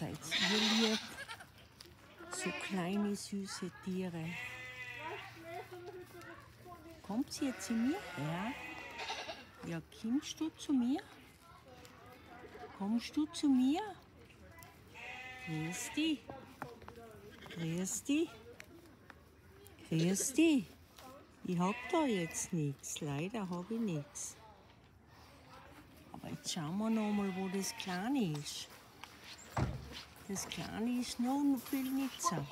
Ja, seid ihr lieb. So kleine, süße Tiere. Kommt sie jetzt zu mir her? Ja, kommst du zu mir? Kommst du zu mir? Grüß dich. Grüß dich. Grüß dich. Ich hab da jetzt nichts. Leider habe ich nichts. Aber jetzt schauen wir noch mal, wo das Kleine ist. Das Kleine ist noch viel nützer.